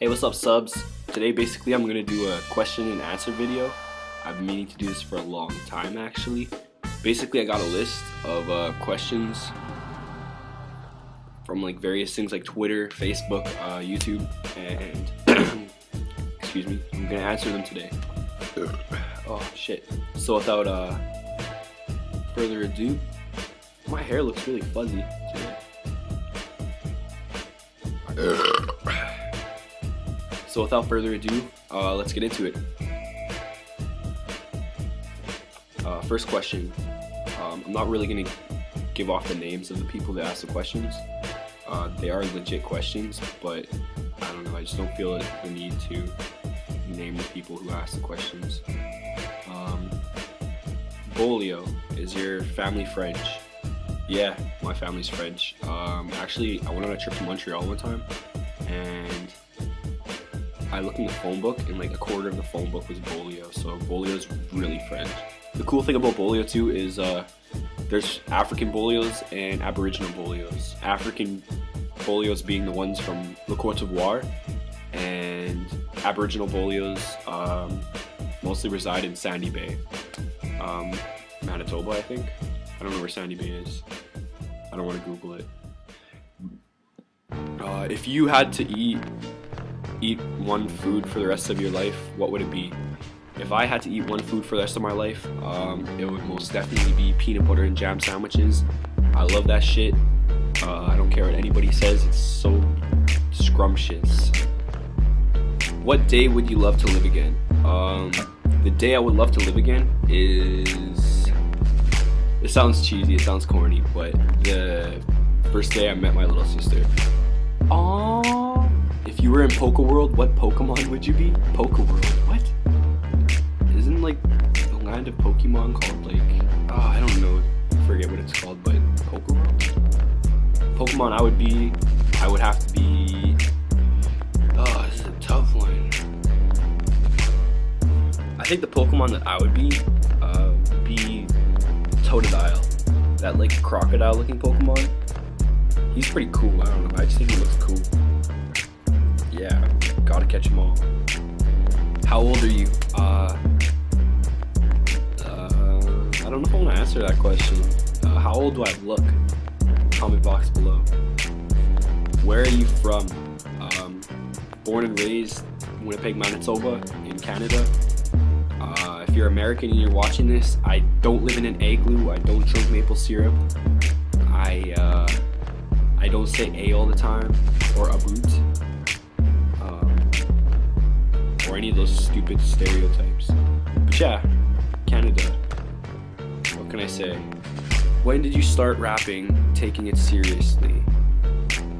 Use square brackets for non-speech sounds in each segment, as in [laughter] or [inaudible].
Hey, what's up, subs? Today, basically, I'm gonna do a question and answer video. I've been meaning to do this for a long time, actually. Basically, I got a list of uh, questions from like various things like Twitter, Facebook, uh, YouTube, and [clears throat] excuse me, I'm gonna answer them today. Oh shit! So without uh, further ado, my hair looks really fuzzy today. So without further ado, uh, let's get into it. Uh, first question. Um, I'm not really gonna give off the names of the people that ask the questions. Uh, they are legit questions, but I don't know. I just don't feel the need to name the people who ask the questions. Um, Beaulieu, is your family French? Yeah, my family's French. Um, actually, I went on a trip to Montreal one time, and I looked in the phone book, and like a quarter of the phone book was Beaulieu. So Beaulieu's really French. The cool thing about Beaulieu too is uh, there's African Beaulieus and Aboriginal Beaulieus. African Beaulieus being the ones from Le Cote d'Ivoire, and Aboriginal Beaulieus um, mostly reside in Sandy Bay, um, Manitoba, I think. I don't know where Sandy Bay is. I don't want to Google it. Uh, if you had to eat eat one food for the rest of your life, what would it be? If I had to eat one food for the rest of my life, um, it would most definitely be peanut butter and jam sandwiches. I love that shit. Uh, I don't care what anybody says, it's so scrumptious. What day would you love to live again? Um, the day I would love to live again is. It sounds cheesy, it sounds corny, but the first day I met my little sister. In Poke World, what Pokemon would you be? Poke World. What? Isn't like the land of Pokemon called like oh I don't know, I forget what it's called, but Poke World. Pokemon I would be, I would have to be. Oh, this is a tough one. I think the Pokemon that I would be, uh, be Totodile, that like crocodile-looking Pokemon. He's pretty cool. I don't know. I just think he looks cool. Yeah, gotta catch them all. How old are you? Uh, uh, I don't know if I want to answer that question. Uh, how old do I look? Comment box below. Where are you from? Um, born and raised Winnipeg, Manitoba, in Canada. Uh, if you're American and you're watching this, I don't live in an igloo. I don't drink maple syrup. I uh, I don't say a all the time or a boot any of those stupid stereotypes. But yeah, Canada. What can I say? When did you start rapping, taking it seriously?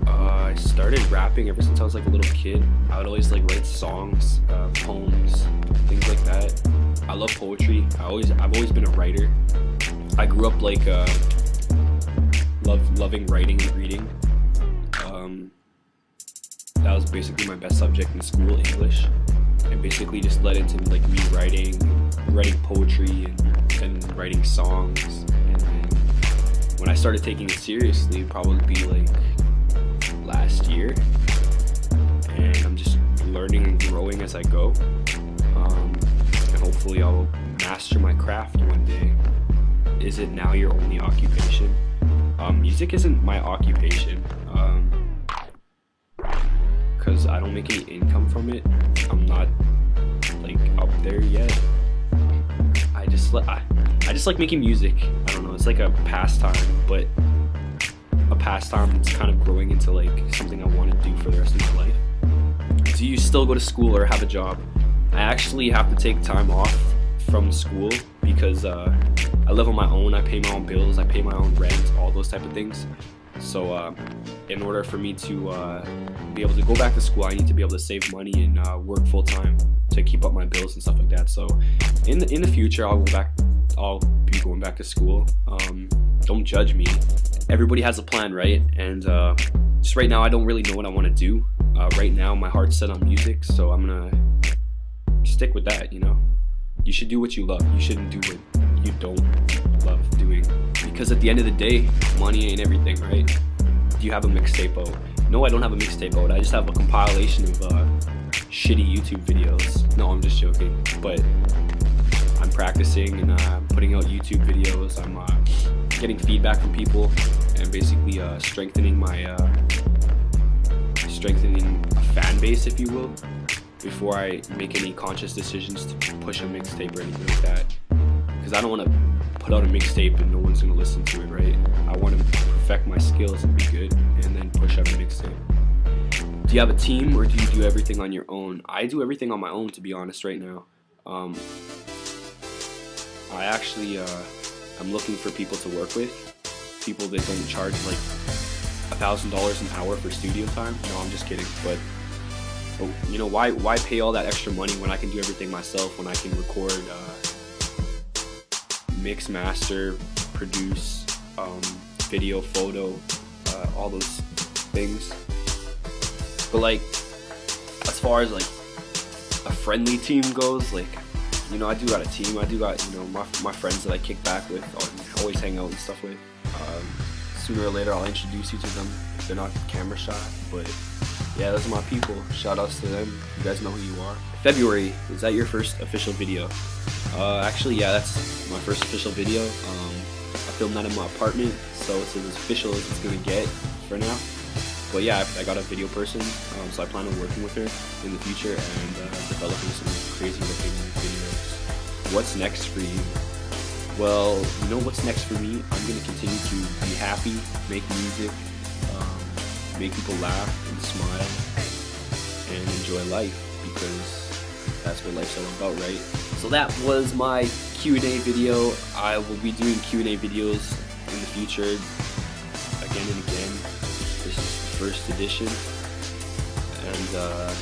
Uh, I started rapping ever since I was like a little kid. I would always like write songs, uh, poems, things like that. I love poetry. I always, I've always been a writer. I grew up like uh, love loving writing and reading. Um, that was basically my best subject in school, English. And basically just led into like me writing, writing poetry and, and writing songs. And when I started taking it seriously, probably be like last year. And I'm just learning and growing as I go. Um, and hopefully I'll master my craft one day. Is it now your only occupation? Um, music isn't my occupation. Because I don't make any income from it. I'm not like up there yet. I just like I, I just like making music. I don't know. It's like a pastime, but a pastime that's kind of growing into like something I want to do for the rest of my life. Do you still go to school or have a job? I actually have to take time off from school because uh, I live on my own. I pay my own bills. I pay my own rent. All those type of things. So, uh, in order for me to uh, be able to go back to school, I need to be able to save money and uh, work full time to keep up my bills and stuff like that. So, in the in the future, I'll go back. I'll be going back to school. Um, don't judge me. Everybody has a plan, right? And uh, just right now, I don't really know what I want to do. Uh, right now, my heart's set on music, so I'm gonna stick with that. You know, you should do what you love. You shouldn't do what you don't because at the end of the day, money ain't everything, right? Do you have a mixtape? no, I don't have a mixtape out. I just have a compilation of uh, shitty YouTube videos. No, I'm just joking. But I'm practicing and uh, putting out YouTube videos. I'm uh, getting feedback from people and basically uh, strengthening my uh, strengthening fan base, if you will, before I make any conscious decisions to push a mixtape or anything like that. Because I don't want to put out a mixtape and no one's gonna listen to it, right? I want to perfect my skills and be good, and then push out a mixtape. Do you have a team or do you do everything on your own? I do everything on my own, to be honest, right now. Um, I actually, uh, I'm looking for people to work with, people that don't charge like a thousand dollars an hour for studio time. No, I'm just kidding, but. But you know why? Why pay all that extra money when I can do everything myself? When I can record uh, mix, master, produce, um, video, photo, uh, all those things. But like, as far as like a friendly team goes, like, you know, I do got a team. I do got you know my my friends that I kick back with, or always hang out and stuff with. Um, sooner or later, I'll introduce you to them if they're not camera shy. But yeah, those are my people. Shout outs to them. You guys know who you are. February, is that your first official video? Uh, actually, yeah, that's my first official video. Um, I filmed that in my apartment, so it's as official as it's gonna get for now. But yeah, I, I got a video person, um, so I plan on working with her in the future and uh, developing some crazy looking videos. What's next for you? Well, you know what's next for me? I'm gonna continue to be happy, make music, um, make people laugh and smile, and enjoy life because that's what life's all about, right? So that was my Q&A video. I will be doing Q&A videos in the future again and again. This is the first edition. And uh,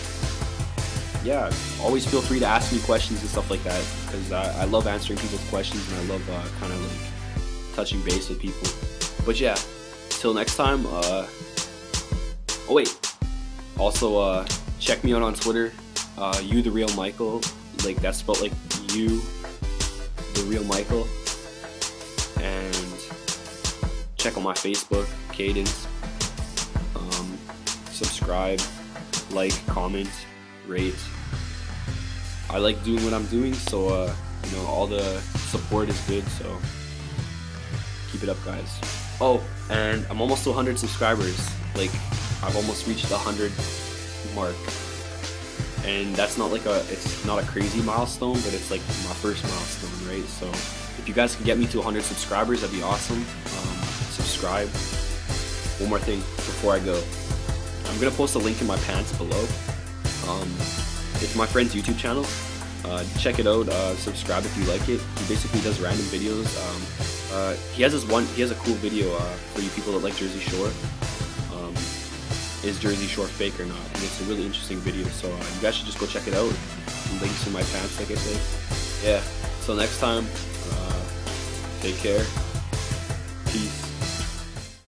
yeah, always feel free to ask me questions and stuff like that because I, I, love answering people's questions and I love uh, kind of like touching base with people. But yeah, till next time. Uh, oh wait, also uh, check me out on Twitter uh, you the real Michael, like that's spelled like you, the real Michael, and check out my Facebook, Cadence. Um, subscribe, like, comment, rate. I like doing what I'm doing, so uh, you know all the support is good. So keep it up, guys. Oh, and I'm almost to 100 subscribers. Like I've almost reached the 100 mark and that's not like a it's not a crazy milestone but it's like my first milestone right? So if you guys can get me to 100 subscribers that'd be awesome. Um, subscribe. One more thing before I go. I'm gonna post a link in my pants below. Um, it's my friend's YouTube channel. Uh, check it out uh, subscribe if you like it. He basically does random videos. Um, uh, he has this one he has a cool video uh, for you people that like Jersey Shore is Jersey Shore fake or not? And it's a really interesting video, so uh, you guys should just go check it out. Links in my pants, like I said. Yeah. Till next time, uh, take care. Peace.